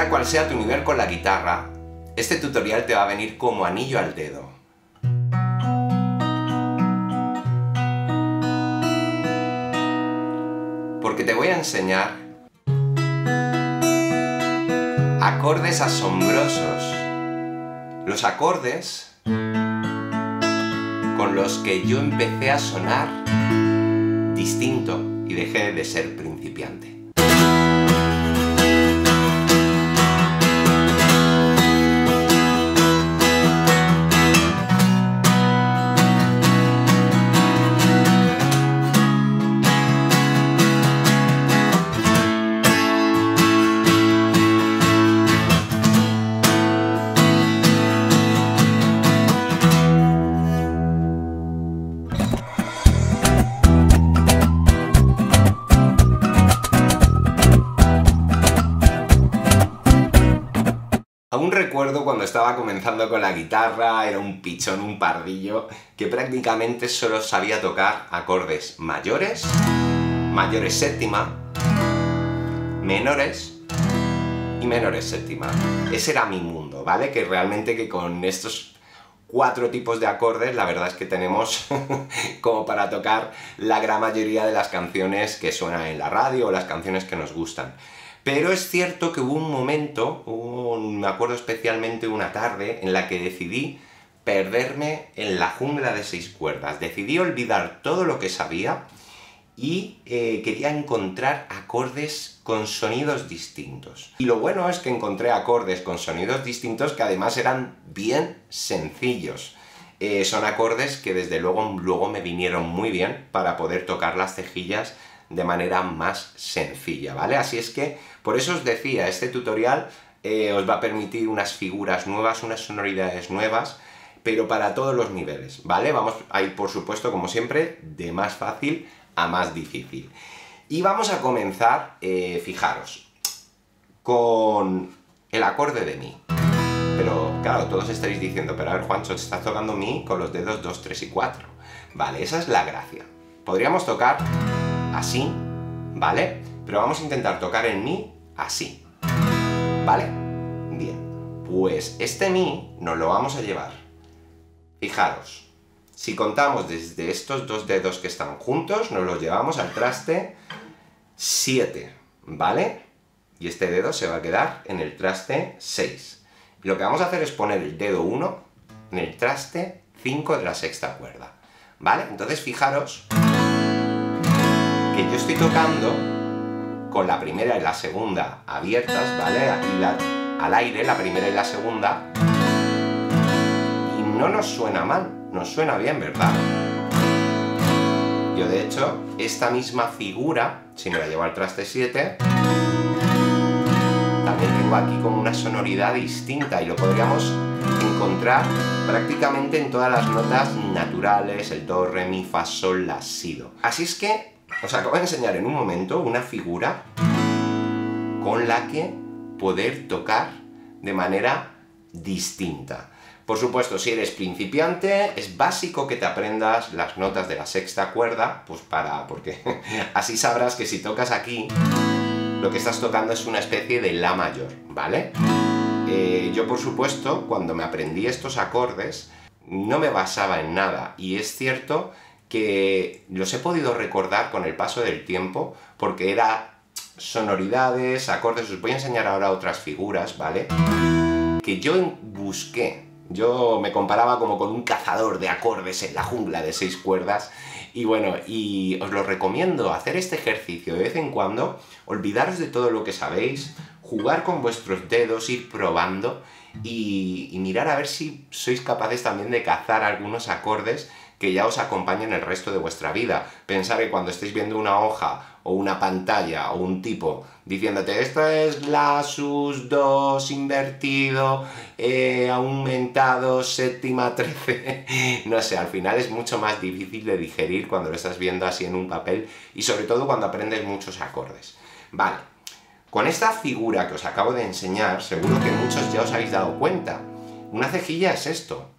Sea cual sea tu nivel con la guitarra, este tutorial te va a venir como anillo al dedo. Porque te voy a enseñar acordes asombrosos. Los acordes con los que yo empecé a sonar distinto y dejé de ser principiante. Aún recuerdo cuando estaba comenzando con la guitarra, era un pichón, un pardillo, que prácticamente solo sabía tocar acordes mayores, mayores séptima, menores y menores séptima. Ese era mi mundo, ¿vale? Que realmente que con estos cuatro tipos de acordes, la verdad es que tenemos como para tocar la gran mayoría de las canciones que suenan en la radio o las canciones que nos gustan. Pero es cierto que hubo un momento, me acuerdo especialmente una tarde, en la que decidí perderme en la jungla de seis cuerdas. Decidí olvidar todo lo que sabía y eh, quería encontrar acordes con sonidos distintos. Y lo bueno es que encontré acordes con sonidos distintos que además eran bien sencillos. Eh, son acordes que desde luego, luego me vinieron muy bien para poder tocar las cejillas de manera más sencilla, ¿vale? Así es que, por eso os decía, este tutorial eh, os va a permitir unas figuras nuevas, unas sonoridades nuevas, pero para todos los niveles, ¿vale? Vamos a ir, por supuesto, como siempre, de más fácil a más difícil. Y vamos a comenzar, eh, fijaros, con el acorde de Mi. Pero, claro, todos estaréis diciendo, pero a ver, Juancho, te estás tocando Mi con los dedos 2, 3 y 4. Vale, esa es la gracia. Podríamos tocar así, ¿vale? Pero vamos a intentar tocar el Mi así, ¿vale? Bien, pues este Mi nos lo vamos a llevar. Fijaros, si contamos desde estos dos dedos que están juntos, nos los llevamos al traste 7, ¿vale? Y este dedo se va a quedar en el traste 6. Y lo que vamos a hacer es poner el dedo 1 en el traste 5 de la sexta cuerda, ¿vale? Entonces fijaros yo estoy tocando con la primera y la segunda abiertas, ¿vale? Aquí al aire, la primera y la segunda. Y no nos suena mal, nos suena bien, ¿verdad? Yo de hecho, esta misma figura, si me la llevo al traste 7, también tengo aquí como una sonoridad distinta y lo podríamos encontrar prácticamente en todas las notas naturales, el do, re, mi, fa, sol, la, si, do. Así es que os acabo de enseñar en un momento una figura con la que poder tocar de manera distinta. Por supuesto, si eres principiante, es básico que te aprendas las notas de la sexta cuerda, pues para... porque así sabrás que si tocas aquí, lo que estás tocando es una especie de La mayor, ¿vale? Eh, yo, por supuesto, cuando me aprendí estos acordes, no me basaba en nada, y es cierto que los he podido recordar con el paso del tiempo, porque era sonoridades, acordes, os voy a enseñar ahora otras figuras, ¿vale? Que yo busqué, yo me comparaba como con un cazador de acordes en la jungla de seis cuerdas, y bueno, y os lo recomiendo, hacer este ejercicio de vez en cuando, olvidaros de todo lo que sabéis, jugar con vuestros dedos, ir probando, y, y mirar a ver si sois capaces también de cazar algunos acordes que ya os acompañen el resto de vuestra vida. Pensar que cuando estéis viendo una hoja o una pantalla o un tipo diciéndote esto es la sus 2 invertido, eh, aumentado, séptima 13, no sé, al final es mucho más difícil de digerir cuando lo estás viendo así en un papel y sobre todo cuando aprendes muchos acordes. Vale, con esta figura que os acabo de enseñar, seguro que muchos ya os habéis dado cuenta. Una cejilla es esto.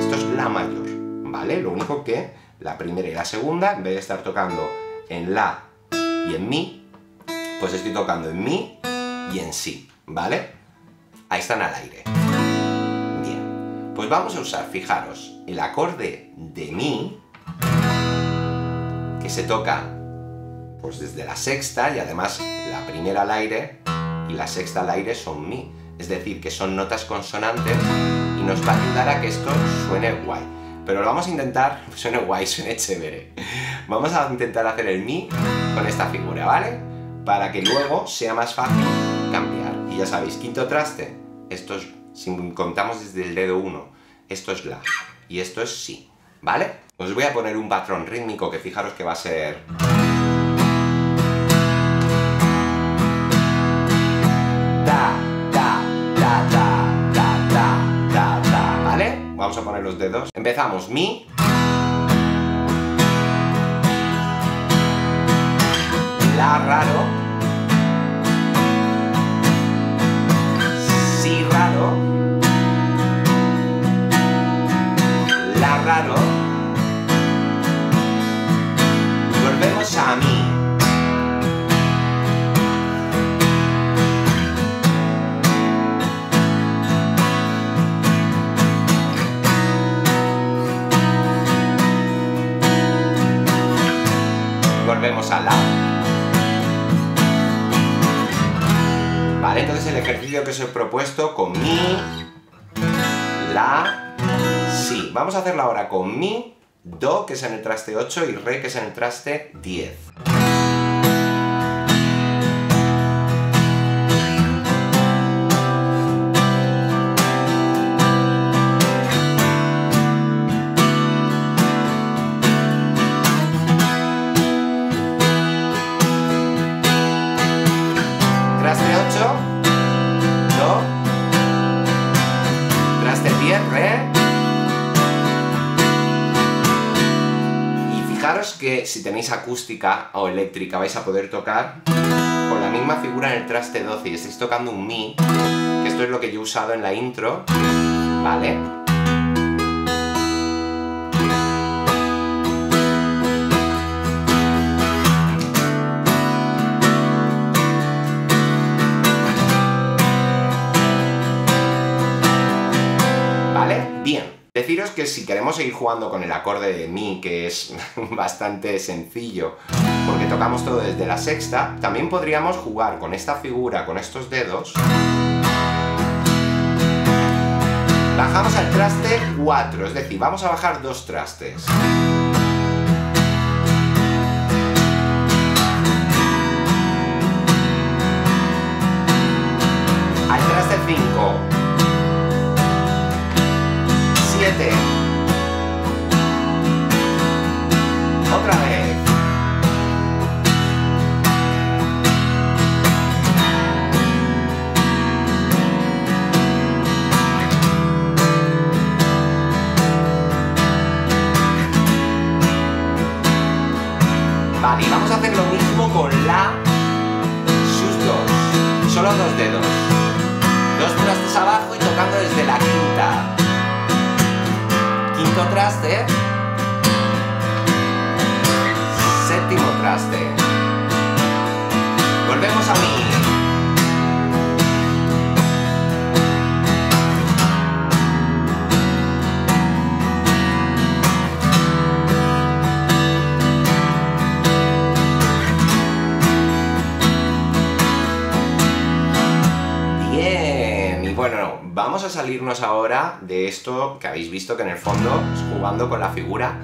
Esto es la mayor. ¿Vale? Lo único que la primera y la segunda, en vez de estar tocando en la y en mi, pues estoy tocando en mi y en si, ¿vale? Ahí están al aire. Bien, pues vamos a usar, fijaros, el acorde de Mi, que se toca pues desde la sexta y además la primera al aire y la sexta al aire son Mi. Es decir, que son notas consonantes y nos va a ayudar a que esto suene guay. Pero lo vamos a intentar, suene guay, suene chévere. Vamos a intentar hacer el Mi con esta figura, ¿vale? Para que luego sea más fácil cambiar. Y ya sabéis, quinto traste, esto es, si contamos desde el dedo 1, esto es La y esto es Si, ¿vale? Os voy a poner un patrón rítmico que fijaros que va a ser... Vamos a poner los dedos. Empezamos. Mi. La raro. Si raro. La raro. Volvemos a mi. Volvemos a La. Vale, entonces el ejercicio que os he propuesto con Mi, La, Si. Vamos a hacerlo ahora con Mi, Do, que es en el traste 8, y Re, que es en el traste 10. Si tenéis acústica o eléctrica vais a poder tocar con la misma figura en el traste 12 y estáis tocando un Mi, que esto es lo que yo he usado en la intro, ¿vale? Deciros que si queremos seguir jugando con el acorde de Mi, que es bastante sencillo, porque tocamos todo desde la sexta, también podríamos jugar con esta figura, con estos dedos. Bajamos al traste 4, es decir, vamos a bajar dos trastes. Traste, séptimo traste. Volvemos a mí. A salirnos ahora de esto que habéis visto que en el fondo es jugando con la figura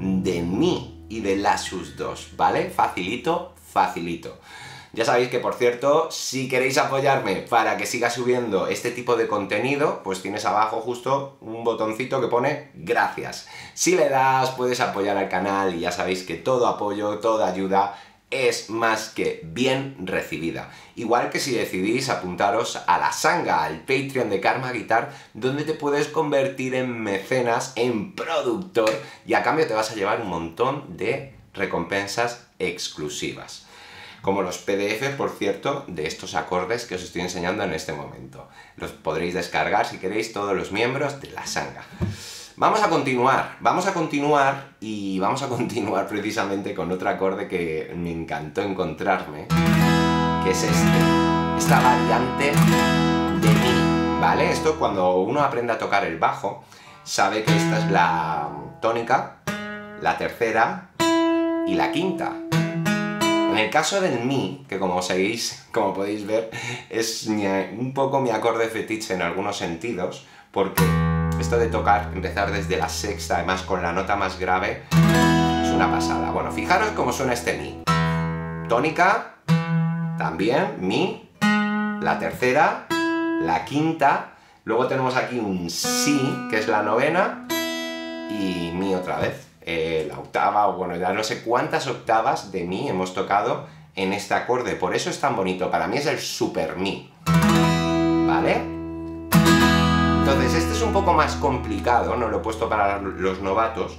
de Mi y de Lashus 2, ¿vale? Facilito, facilito. Ya sabéis que, por cierto, si queréis apoyarme para que siga subiendo este tipo de contenido, pues tienes abajo justo un botoncito que pone gracias. Si le das, puedes apoyar al canal y ya sabéis que todo apoyo, toda ayuda es más que bien recibida. Igual que si decidís apuntaros a la sanga, al Patreon de Karma Guitar, donde te puedes convertir en mecenas, en productor, y a cambio te vas a llevar un montón de recompensas exclusivas. Como los PDF, por cierto, de estos acordes que os estoy enseñando en este momento. Los podréis descargar si queréis todos los miembros de la sanga. Vamos a continuar, vamos a continuar y vamos a continuar precisamente con otro acorde que me encantó encontrarme, que es este. esta variante de Mi, ¿vale? Esto cuando uno aprende a tocar el bajo, sabe que esta es la tónica, la tercera y la quinta. En el caso del Mi, que como seguís, como podéis ver, es un poco mi acorde fetiche en algunos sentidos, porque de tocar, empezar desde la sexta, además con la nota más grave, es una pasada. Bueno, fijaros cómo suena este Mi. Tónica, también, Mi, la tercera, la quinta, luego tenemos aquí un Si, que es la novena, y Mi otra vez. Eh, la octava, o bueno, ya no sé cuántas octavas de Mi hemos tocado en este acorde, por eso es tan bonito, para mí es el super Mi. ¿Vale? Entonces, este es un poco más complicado, no lo he puesto para los novatos.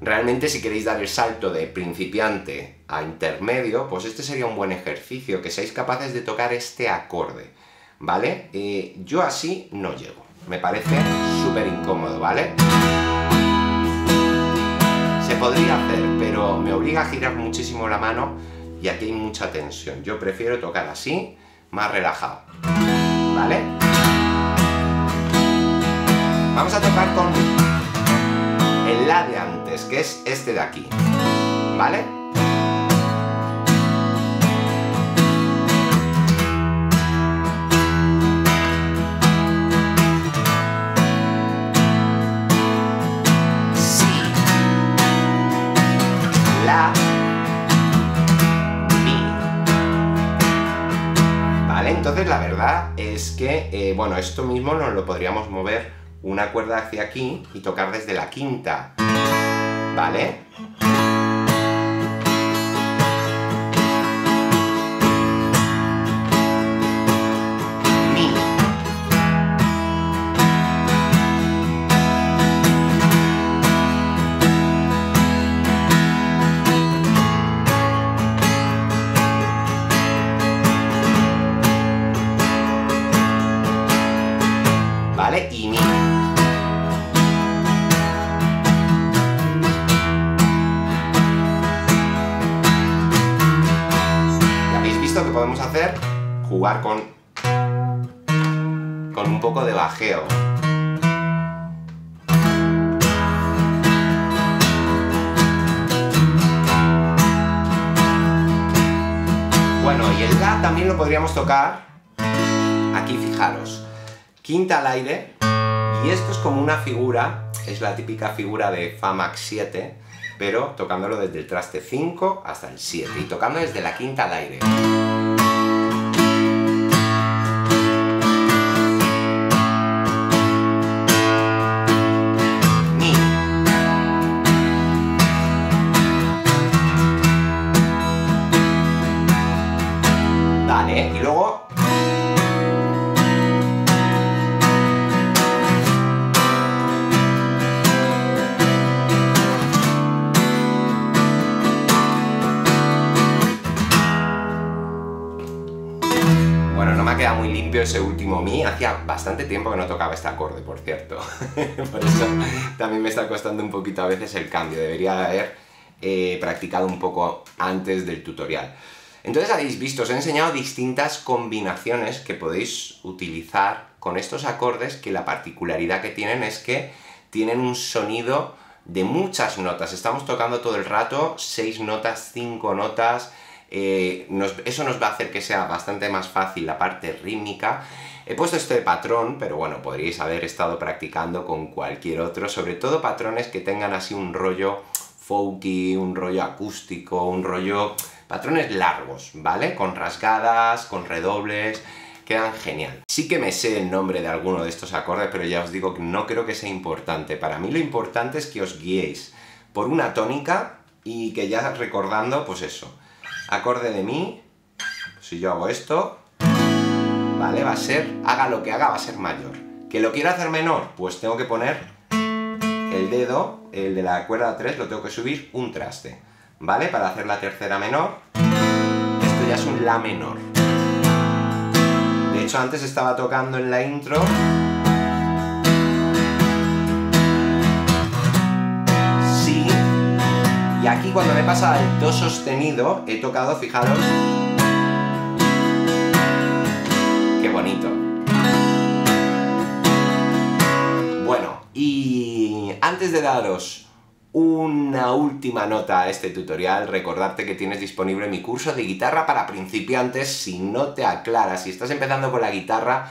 Realmente si queréis dar el salto de principiante a intermedio, pues este sería un buen ejercicio, que seáis capaces de tocar este acorde, ¿vale? Eh, yo así no llego, me parece súper incómodo, ¿vale? Se podría hacer, pero me obliga a girar muchísimo la mano y aquí hay mucha tensión. Yo prefiero tocar así, más relajado, ¿vale? Vamos a tocar con el La de antes, que es este de aquí, ¿vale? Si, La, Mi. ¿Vale? Entonces la verdad es que, eh, bueno, esto mismo nos lo podríamos mover una cuerda hacia aquí y tocar desde la quinta, ¿vale? ¿Vale? Y Mi. Con, con un poco de bajeo. Bueno, y el La también lo podríamos tocar aquí, fijaros. Quinta al aire, y esto es como una figura, es la típica figura de Fa max 7, pero tocándolo desde el traste 5 hasta el 7, y tocando desde la quinta al aire. Ese último Mi. Hacía bastante tiempo que no tocaba este acorde, por cierto. por eso también me está costando un poquito a veces el cambio. Debería haber eh, practicado un poco antes del tutorial. Entonces habéis visto, os he enseñado distintas combinaciones que podéis utilizar con estos acordes que la particularidad que tienen es que tienen un sonido de muchas notas. Estamos tocando todo el rato, seis notas, cinco notas, eh, eso nos va a hacer que sea bastante más fácil la parte rítmica. He puesto este patrón, pero bueno, podríais haber estado practicando con cualquier otro, sobre todo patrones que tengan así un rollo folky, un rollo acústico, un rollo... patrones largos, ¿vale? Con rasgadas, con redobles, quedan genial. Sí que me sé el nombre de alguno de estos acordes, pero ya os digo que no creo que sea importante. Para mí lo importante es que os guiéis por una tónica y que ya recordando, pues eso, acorde de mi, si yo hago esto, ¿vale? Va a ser, haga lo que haga, va a ser mayor. ¿Que lo quiero hacer menor? Pues tengo que poner el dedo, el de la cuerda 3, lo tengo que subir un traste, ¿vale? Para hacer la tercera menor, esto ya es un La menor. De hecho, antes estaba tocando en la intro cuando me pasa el Do sostenido, he tocado, fijaros, ¡Qué bonito! Bueno, y antes de daros una última nota a este tutorial, recordarte que tienes disponible mi curso de guitarra para principiantes si no te aclaras, si estás empezando con la guitarra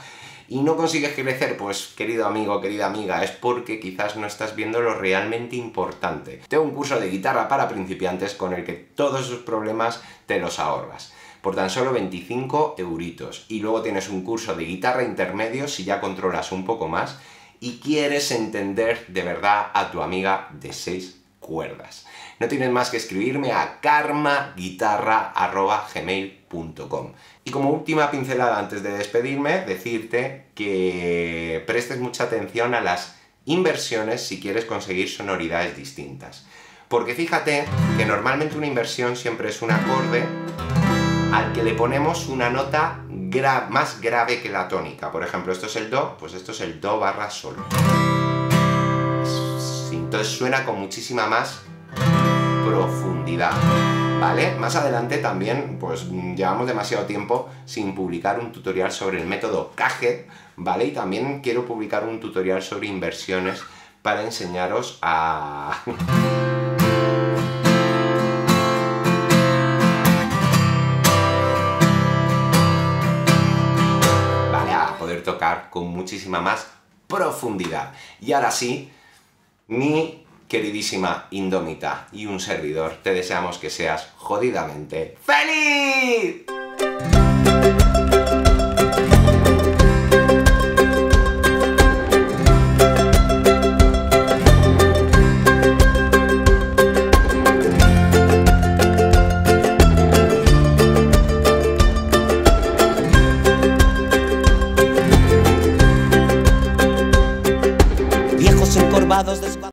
y no consigues crecer, pues querido amigo, querida amiga, es porque quizás no estás viendo lo realmente importante. Tengo un curso de guitarra para principiantes con el que todos esos problemas te los ahorras por tan solo 25 euritos. Y luego tienes un curso de guitarra intermedio si ya controlas un poco más y quieres entender de verdad a tu amiga de 6 No tienes más que escribirme a karmaguitarra.gmail.com Y como última pincelada antes de despedirme, decirte que prestes mucha atención a las inversiones si quieres conseguir sonoridades distintas. Porque fíjate que normalmente una inversión siempre es un acorde al que le ponemos una nota más grave que la tónica. Por ejemplo, esto es el Do, pues esto es el Do barra Sol. Entonces suena con muchísima más profundidad. ¿Vale? Más adelante también, pues llevamos demasiado tiempo sin publicar un tutorial sobre el método Cajet, ¿vale? Y también quiero publicar un tutorial sobre inversiones para enseñaros a... a poder tocar con muchísima más profundidad. Y ahora sí, mi queridísima Indómita y un servidor, te deseamos que seas jodidamente feliz.